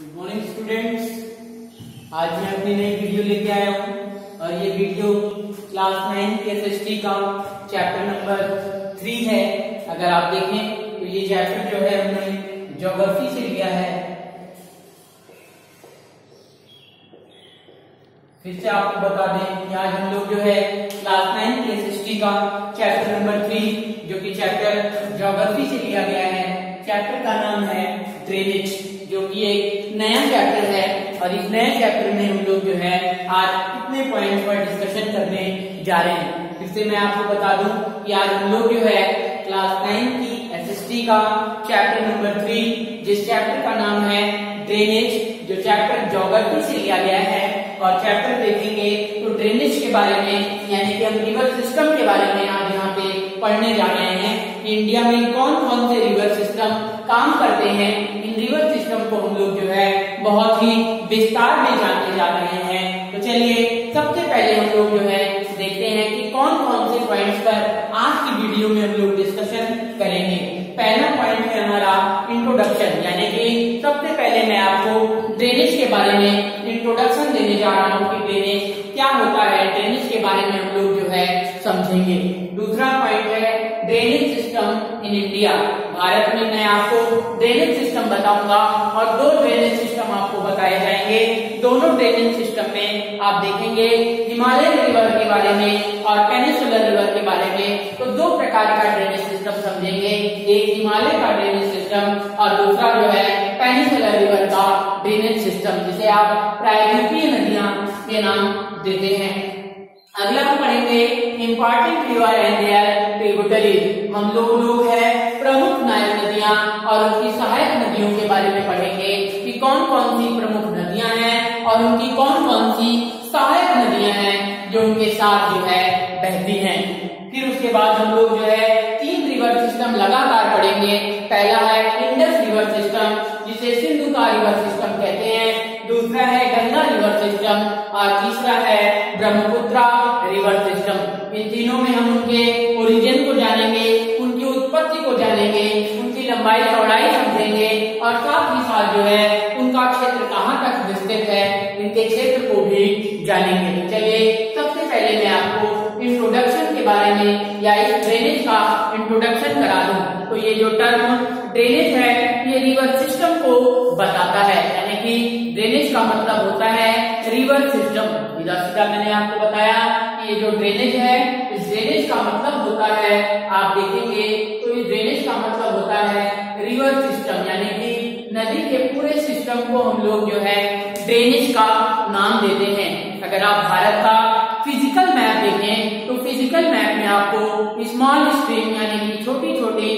Good morning students आज मैं अपनी नई वीडियो लेके आया हूँ और ये वीडियो क्लास नाइन के एस का चैप्टर नंबर थ्री है। अगर आप देखें तो ये चैप्टर जो है हमने ज्योग्राफी से लिया है। फिर से आपको बता दें कि आज हम लोग जो है क्लास नाइन के एस का चैप्टर नंबर थ्री जो कि चैप्टर ज्योग्राफी से लिया गया है। चैप्टर का नाम है ड्रेनेज जो कि एक नया चैप्टर है और इस नए चैप्टर में हम लोग जो है आज कितने पॉइंट्स पर डिस्कशन करने जा रहे हैं। फिर से मैं आपको बता दूँ कि आज हम लोग जो है क्लास नाइन की एसएसटी का चैप्टर नंबर थ्री जिस चैप्टर का नाम है ड्रेनेज जो चैप्टर जोग्राफी से लिया गया है और चैप्टर देखेंगे तो ड्रेनेज के बारे में, यानी कि हम रिवर सिस्टम के बारे में आज यहाँ पढ़ने जा रहे हैं। इंडिया में कौन कौन से रिवर सिस्टम काम करते हैं? इन रिवर सिस्टम को हम लोग जो है बहुत ही विस्तार में जानने जा रहे हैं। तो चलिए, सबसे पहले हम लोग जो है देखते हैं कि कौन कौन से पॉइंट्स पर आज की वीडियो में हम लोग डिस्कशन करेंगे। पहला पॉइंट है हमारा इंट्रोडक्शन यानी कि सबसे पहले मैं आपको ड्रेनेज के बारे में इंट्रोडक्शन देने जा रहा हूँ कि ड्रेनेज क्या होता है। ड्रेनेज के बारे में हम लोग जो है समझेंगे। इंडिया भारत में मैं आपको ड्रेनेज सिस्टम बताऊँगा और दो ड्रेनेज सिस्टम आपको बताए जाएँगे। दोनों ड्रेनेज सिस्टम में आप देखेंगे हिमालय रिवर के बारे में और पेनिसुलर रिवर के बारे में। तो दो प्रकार का ड्रेनेज सिस्टम समझेंगे। एक हिमालय का ड्रेनेज सिस्टम और दूसरा जो है पेनिसुलर रिवर का ड्रेनेज सिस्टम जिसे आप प्रायद्वीपीय नदियाँ के नाम देते हैं। अगला हम पढ़ेंगे, important river and their tributaries हम लोग है, प्रमुख नायक नदियाँ, और उनकी सहायक नदियों के बारे में पढ़ेंगे कि कौन कौन सी प्रमुख नदियाँ हैं और उनकी कौन कौन सी सहायक नदियाँ हैं जो उनके साथ जो है बहती हैं। फिर उसके बाद हम लोग जो है तीन रिवर सिस्टम लगातार पढ़ेंगे। पहला है इंडस रिवर सिस्टम जिसे सिंधु का रिवर सिस्टम कहते हैं। दूसरा है गंगा रिवर सिस्टम और तीसरा है ब्रह्मपुत्रा रिवर सिस्टम इन तीनों में हम उनके ओरिजिन को जानेंगे, उनकी उत्पत्ति को जानेंगे, उनकी लंबाई, चौड़ाई समझेंगे और साथ ही साथ जो है, उनका क्षेत्र कहाँ तक विस्तृत है, इनके क्षेत्र को भी जानेंगे। तो चलिए, सबसे पहले मैं आपको इंट्रोडक्शन के बारे में या इस ड्रेनेज का इंट्रोडक्शन करा दूँ। तो ये जो टर्म ड्रेनेज है ये रिवर सिस्टम को बताता है, यानी कि ड्रेनेज का मतलब होता है रिवर सिस्टम। सीधा सीधा मैंने आपको बताया कि ये जो ड्रेनेज है, इस ड्रेनेज का मतलब होता है, आप देखेंगे तो इस ड्रेनेज का मतलब होता है रिवर सिस्टम, यानी कि नदी के पूरे सिस्टम को हम लोग जो है ड्रेनेज का नाम देते हैं। अगर आप भारत का फ़िज़िकल मैप देखें तो फ़िज़िकल मैप में आपको स्मॉल स्ट्रीम यानी कि छोटी छोटी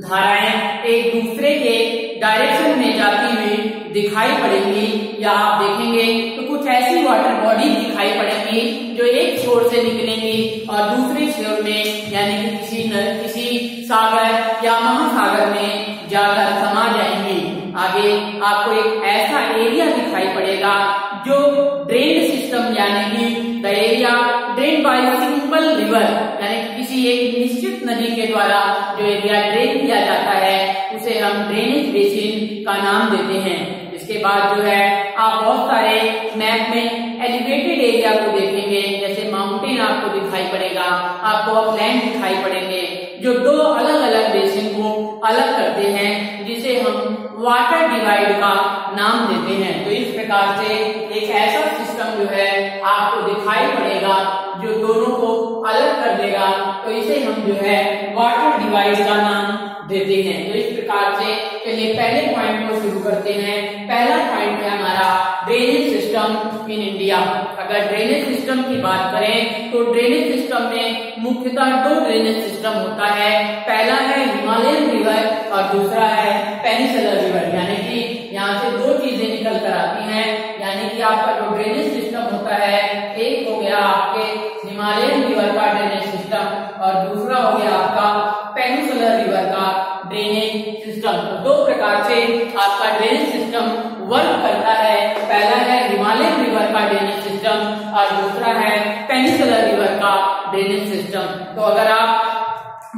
धाराएँ एक दूसरे के डायरेक्शन में जाती हुई दिखाई पड़ेंगी या आप देखेंगे तो कुछ ऐसी वाटर बॉडी दिखाई पड़ेंगी जो एक छोर से निकलेंगी और दूसरे छोर में यानी कि किसी न, किसी सागर या महासागर में जाकर समा जाएँगी। आगे आपको एक ऐसा एरिया दिखाई पड़ेगा जो ड्रेन सिस्टम यानी कि बाय रिवर यानी किसी एक निश्चित नदी के द्वारा जो एरिया ड्रेन किया जाता है, उसे हम ड्रेनेज बेसिन का नाम देते हैं। इसके बाद जो है, आप बहुत सारे मैप में एलिवेटेड एरिया को देखेंगे, जैसे माउंटेन आपको दिखाई पड़ेगा, आपको अपलैंड दिखाई पड़ेंगे, जो दो अलग अलग बेसिन को अलग करते हैं, जिसे हम वाटर डिवाइड का नाम देते हैं। तो इस प्रकार से एक ऐसा सिस्टम जो है आपको दिखाई पड़ेगा जो दोनों को अलग कर देगा तो इसे हम जो है वाटर डिवाइड का नाम देते हैं। तो इस प्रकार से चलिए पहले पॉइंट को शुरू करते हैं। पहला पॉइंट है हमारा ड्रेनेज सिस्टम इन इंडिया अगर ड्रेनेज सिस्टम की बात करें तो ड्रेनेज सिस्टम में मुख्यतः दो ड्रेनेज सिस्टम होता है। पहला है हिमालयन रिवर और दूसरा है पेनिसुलर रिवर यानी कि यहाँ से दो चीज़ें निकल कर आती हैं। यानी कि आपका जो ड्रेनेज सिस्टम होता है, एक हो गया आपके हिमालयन रिवर का ड्रेनेज सिस्टम और दूसरा हो गया आपका पेनिसुलर रिवर का ड्रेनेज सिस्टम दो प्रकार से आपका ड्रेनेज सिस्टम वर्क करता है। पहला है हिमालयन रिवर का ड्रेनेज सिस्टम और दूसरा है पेनिसुलर रिवर का ड्रेनेज सिस्टम तो अगर आप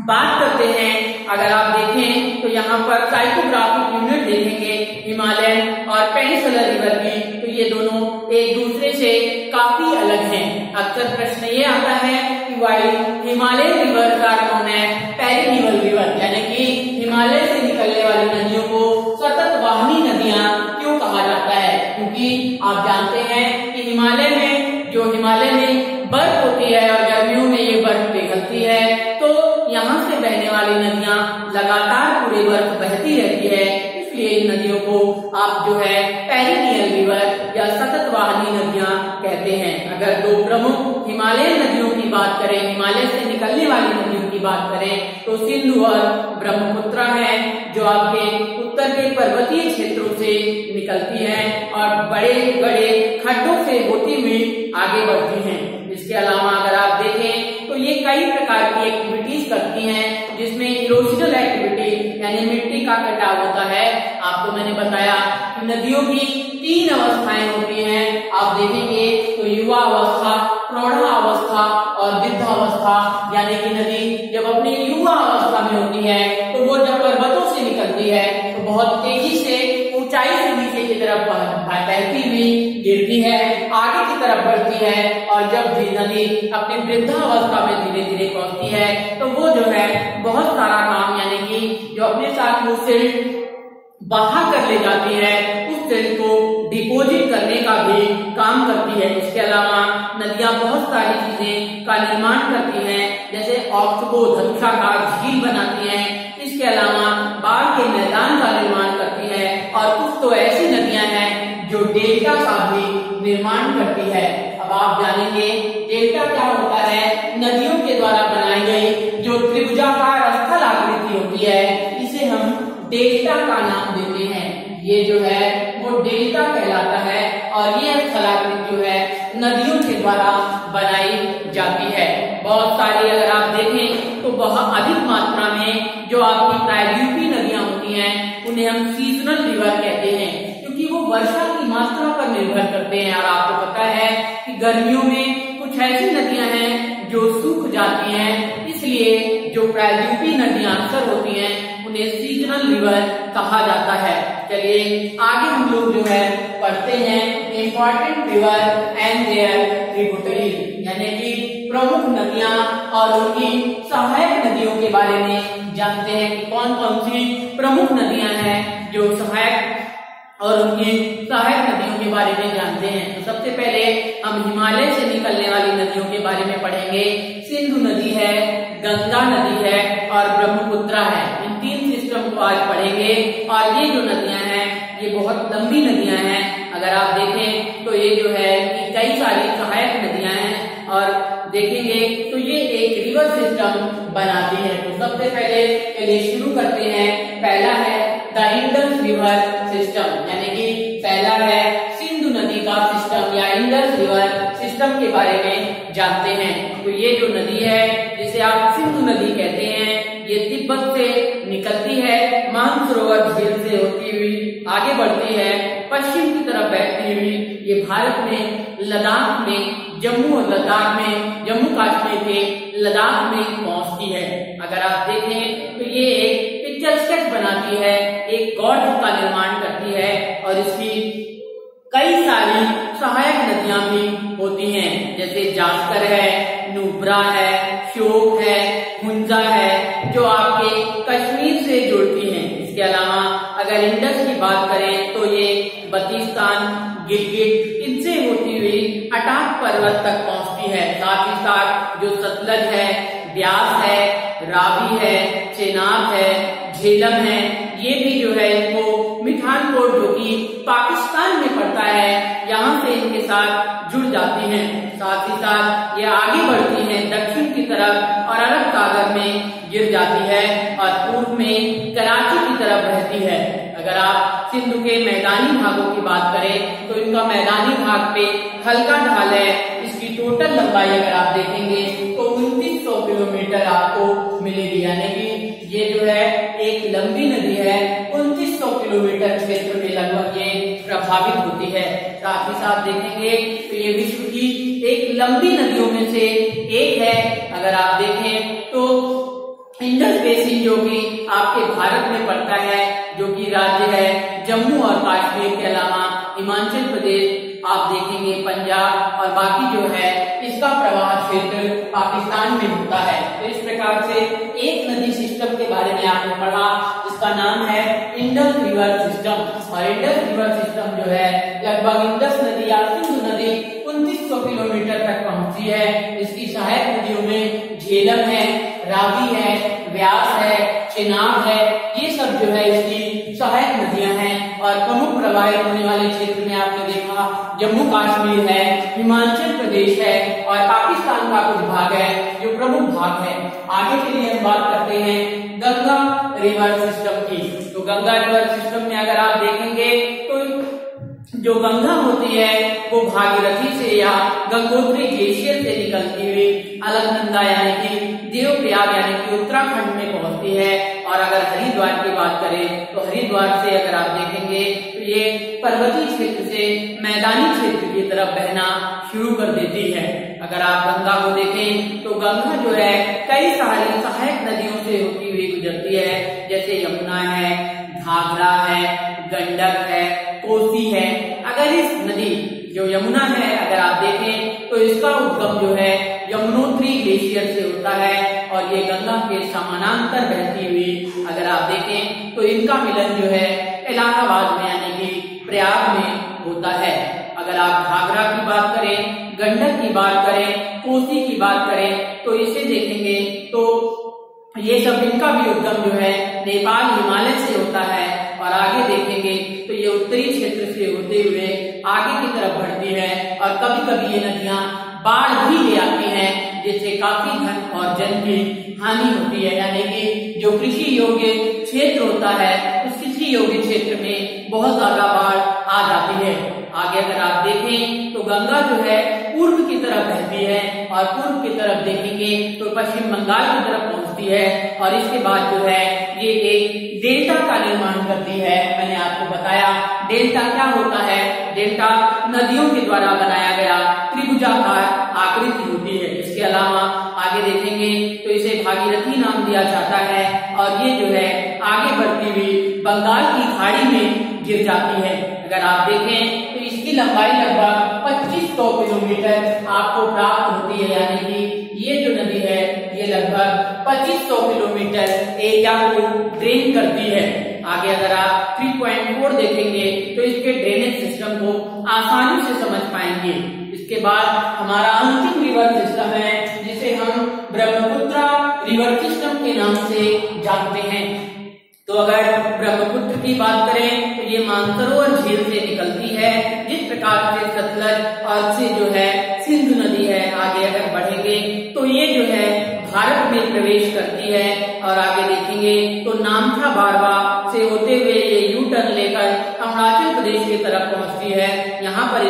बात करते हैं, अगर आप देखें तो यहाँ पर साइकोग्राफिक यूनिट देखेंगे, हिमालयन और पेनिसुलर रिवर की। तो ये दोनों एक दूसरे से काफ़ी अलग हैं। अक्सर प्रश्न ये आता है कि why Himalayan river are known है? पेरिनिवल रिवर यानी कि हिमालय से निकलने वाली नदियों को सतत वाहनी नदियाँ क्यों कहा जाता है? क्योंकि आप जानते हैं कि हिमालय में, जो हिमालय में बर्फ़ होती है और गर्मियों में ये बर्फ़ पिघलती है तो यहाँ से बहने वाली नदियाँ लगातार पूरे बर्फ़ बहती रहती है। इसलिए इन नदियों को आप जो है या सतत वाहनी नदियाँ कहते हैं। अगर दो प्रमुख हिमालयन नदियों की बात करें, हिमालय से निकलने वाली नदियों की बात करें तो सिंधु और ब्रह्मपुत्र है, जो आपके उत्तर के पर्वतीय क्षेत्रों से निकलती है और बड़े बड़े खड्डों से होती हुई आगे बढ़ती हैं। इसके अलावा अगर आप देखें तो ये कई प्रकार की एक्टिविटीज़ करती हैं एक्टिविटी यानी मिट्टी का कटाव होता है। आपको मैंने बताया नदियों की तीन अवस्थाएँ होती हैं। आप देखेंगे तो युवा अवस्था, प्रौढ़ा अवस्था और वृद्धावस्था यानी कि नदी जब अपनी युवा अवस्था में होती है तो वो जब पर्वतों से निकलती है तो बहुत तेज़ी से, ऊंचाई से नीचे की तरफ़ बहती हुई गिरती है, आगे की तरफ़ बढ़ती है। और जब नदी अपनी वृद्धावस्था में धीरे धीरे अपने साथ वो सिल्ट बहा कर ले जाती है, उस सिल्ट को डिपोजिट करने का भी काम करती है। इसके अलावा नदियाँ बहुत सारी चीज़ें का निर्माण करती हैं, जैसे ऑक्सबो धनुषाकार झील बनाती हैं। इसके अलावा बाढ़ के मैदान का निर्माण करती है और कुछ तो ऐसी नदियाँ हैं जो डेल्टा का भी निर्माण करती है। अब आप जानेंगे डेल्टा क्या होता है। नदियों के द्वारा बनाई गई जो त्रिभुजाकार स्थल आकृति होती है इसे हम डेल्टा का नाम देते हैं। ये जो है, वो डेल्टा कहलाता है और ये स्थलाकृति जो है, नदियों के द्वारा बनाई जाती है। बहुत सारी अगर आप देखें तो बहुत अधिक मात्रा में जो आपकी प्रायद्वीपीय नदियाँ होती हैं, उन्हें हम सीजनल रिवर कहते हैं, क्योंकि वो वर्षा की मात्रा पर निर्भर करते हैं। और आपको पता है कि गर्मियों में कुछ ऐसी नदियाँ हैं जो सूख जाती हैं, इसलिए जो प्रायद्वीपीय नदियाँ अक्सर होती हैं उन्हें सीजनल रिवर कहा जाता है। चलिए, आगे हम लोग जो है पढ़ते हैं important river and their tributary यानी कि प्रमुख नदियाँ और उनकी सहायक नदियों के बारे में जानते हैं कि कौन कौन सी प्रमुख नदियाँ हैं जो सहायक और उनकी सहायक नदियों के बारे में जानते हैं। तो सबसे पहले हम हिमालय से निकलने वाली नदियों के बारे में पढ़ेंगे। सिंधु नदी है, गंगा नदी है और ब्रह्मपुत्रा है। इन तीन सिस्टम को आज पढ़ेंगे। और ये जो नदियाँ हैं, ये बहुत लंबी नदियाँ हैं। अगर आप देखें तो ये जो है कि कई सारी सहायक नदियाँ हैं। और देखेंगे तो ये एक रिवर सिस्टम बनाती है। तो सबसे पहले चलिए शुरू करते हैं। पहला है द इंडस रिवर सिस्टम यानी कि पहला है सिंधु नदी का सिस्टम या इंडस रिवर सिस्टम के बारे में जानते हैं। तो ये जो नदी है, जिसे आप सिंधु नदी कहते हैं, ये तिब्बत से निकलती है, मानसरोवर झील से होती हुई आगे बढ़ती है, पश्चिम की तरफ़ बहती हुई। ये भारत में, लद्दाख में, जम्मू और लद्दाख में, जम्मू कश्मीर के लद्दाख में पहुँचती है। अगर आप देखें तो ये एक पिक्चर स्केच बनाती है, एक गॉड का निर्माण करती है, और इसकी कई सारी सहायक जैसे जास्कर है, नुब्रा है, श्योक है, हुंजा है, जो आपके कश्मीर से जुड़ती हैं। इसके अलावा अगर इंडस की बात करें तो ये बतीस्तान गिलगिट इनसे होती हुई अटाक पर्वत तक पहुँचती है। साथ ही साथ जो सतलज है, ब्यास है, रावी है, चेनाब है, झेलम है, ये भी जो है इनको मिठानकोट जो कि पाकिस्तान में पड़ता है, यहाँ से इनके साथ जाती हैं। साथ ही साथ ये आगे बढ़ती हैं, दक्षिण की तरफ़ और अरब सागर में गिर जाती है और पूर्व में कराची की तरफ़ बहती है। अगर आप सिंधु के मैदानी भागों की बात करें तो इनका मैदानी भाग पे हल्का ढाल है। इसकी टोटल लंबाई अगर आप देखेंगे तो उन्तीस सौ किलोमीटर आपको मिलेगी। यानी कि ये जो है, एक लंबी नदी है। उन्तीस सौ किलोमीटर क्षेत्र में लगभग ये प्रभावित साथ ही साथ देखेंगे तो ये विश्व की एक लंबी नदियों में से एक है। अगर आप देखें तो इंडस बेसिन जो कि आपके भारत में पड़ता है, जो कि राज्य है जम्मू और कश्मीर के अलावा, हिमाचल आप देखेंगे पंजाब और बाकी जो है, इसका प्रवाह क्षेत्र पाकिस्तान में होता है। तो इस प्रकार से एक नदी सिस्टम के बारे में आपने पढ़ा, जिसका नाम है इंडस रिवर सिस्टम और इंडस रिवर सिस्टम जो है, लगभग इंडस नदी या सिंधु नदी उन्तीस किलोमीटर तक पहुँची है। इसकी सहायक नदियों में झेलम है, रावी है, व्यास है, चिनाब है, ये सब जो है इसकी सहायक नदियाँ हैं। प्रमुख प्रभावित होने वाले क्षेत्र में आपने देखा, जम्मू काश्मीर है, हिमाचल प्रदेश है और पाकिस्तान का कुछ भाग है, जो प्रमुख भाग है। आगे के लिए हम बात करते हैं गंगा रिवर सिस्टम की। तो गंगा रिवर सिस्टम में अगर आप देखेंगे जो गंगा होती है, वो भागीरथी से या गंगोत्री ग्लेशियर से निकलती हुई अलकनंदा यानी कि देवप्रयाग यानी कि उत्तराखंड में पहुँचती है। और अगर हरिद्वार की बात करें तो हरिद्वार से अगर आप देखेंगे तो ये पर्वतीय क्षेत्र से मैदानी क्षेत्र की तरफ़ बहना शुरू कर देती है। अगर आप गंगा को देखें तो गंगा जो है, कई सारी सहायक नदियों से होती हुई गुजरती है। जैसे यमुना है, घाघरा है, गंडक है, कोसी है। अगर इस नदी, जो यमुना है, अगर आप देखें तो इसका उद्गम जो है, यमुनोत्री ग्लेशियर से होता है और ये गंगा के समानांतर बहती हुई अगर आप देखें तो इनका मिलन जो है, इलाहाबाद में यानी कि प्रयाग में होता है। अगर आप घाघरा की बात करें, गंडक की बात करें, कोसी की बात करें तो इसे देखेंगे तो ये सब इनका भी उद्गम जो है, नेपाल, हिमालय से होता है और आगे देखेंगे तो ये उत्तरी क्षेत्र से होते हुए आगे की तरफ़ बढ़ती है और कभी कभी ये नदियाँ बाढ़ भी ले आती है, जिससे काफ़ी धन और जन की हानि होती है। यानी कि जो कृषि योग्य क्षेत्र होता है, उस कृषि योग्य क्षेत्र में बहुत ज़्यादा बाढ़ आ जाती है। आगे अगर आप देखें तो गंगा जो है, पूर्व की तरफ़ बहती है और पूर्व की तरफ़ देखेंगे तो पश्चिम बंगाल की तरफ़ पहुँचती है और इसके बाद जो है, ये एक डेल्टा का निर्माण करती है। मैंने आपको बताया, डेल्टा क्या होता है? डेल्टा नदियों के द्वारा बनाया गया त्रिभुजाकार आकृति होती है। इसके अलावा आगे देखेंगे तो इसे भागीरथी नाम दिया जाता है और ये जो है, आगे बढ़ती हुई बंगाल की खाड़ी में गिर जाती है। अगर आप देखें तो इसकी लंबाई लगभग पच्चीस सौ किलोमीटर आपको प्राप्त होती है। यानी कि ये जो नदी लगभग 2500 किलोमीटर एरिया को ड्रेन करती है। आगे अगर आप 3.4 देखेंगे तो इसके ड्रेनेज सिस्टम को आसानी से समझ पाएँगे। इसके बाद हमारा अंतिम रिवर सिस्टम है, जिसे हम ब्रह्मपुत्र रिवर सिस्टम के नाम से जानते हैं। तो अगर ब्रह्मपुत्र की बात करें तो ये मानसरोवर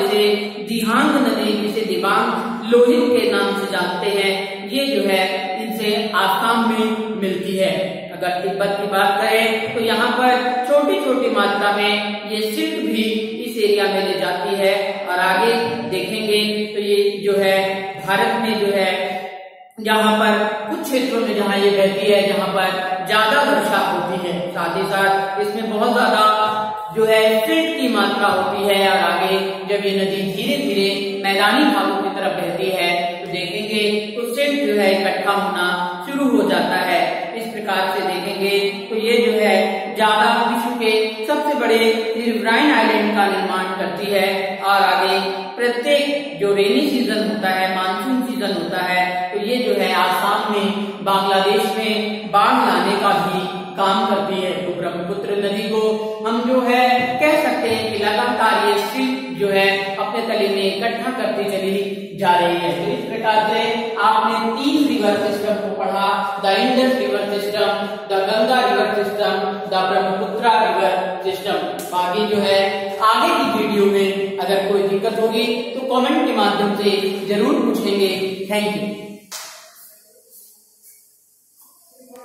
पर दिहांग नदी जिसे दिबांग लोहित के नाम से जानते हैं, ये जो है इनसे आसाम में मिलती है। अगर तिब्बत की बात करें तो यहाँ पर छोटी छोटी मात्रा में ये सिल्क भी इस एरिया में ले जाती है। और आगे देखेंगे तो ये जो है भारत में जो है, यहाँ पर कुछ क्षेत्रों में जहाँ ये बहती है, जहाँ पर ज़्यादा वर्षा होती है। साथ ही साथ इसमें बहुत ज़्यादा जो है सिल्ट की मात्रा होती है और आगे जब ये नदी धीरे धीरे मैदानी भागों की तरफ़ बहती है तो देखेंगे तो सिल्ट जो है इकट्ठा होना शुरू हो जाता है। इस प्रकार से देखेंगे तो ये जो है ज़्यादा विश्व के सबसे बड़े रिवराइन आइलैंड का निर्माण करती है और आगे प्रत्येक जो रेनी सीज़न होता है, मानसून सीज़न होता है तो ये जो है आसाम में, बांग्लादेश में बाढ़ लाने का भी काम करती है। तो ब्रह्मपुत्र नदी इकट्ठा करती चली जा रही है। तो इस प्रकार से आपने तीन रिवर सिस्टम को पढ़ा, the Indus river system the Ganga river system the Brahmaputra river system बाकी जो है, आगे की वीडियो में अगर कोई दिक्कत होगी तो कमेंट के माध्यम से ज़रूर पूछेंगे। Thank you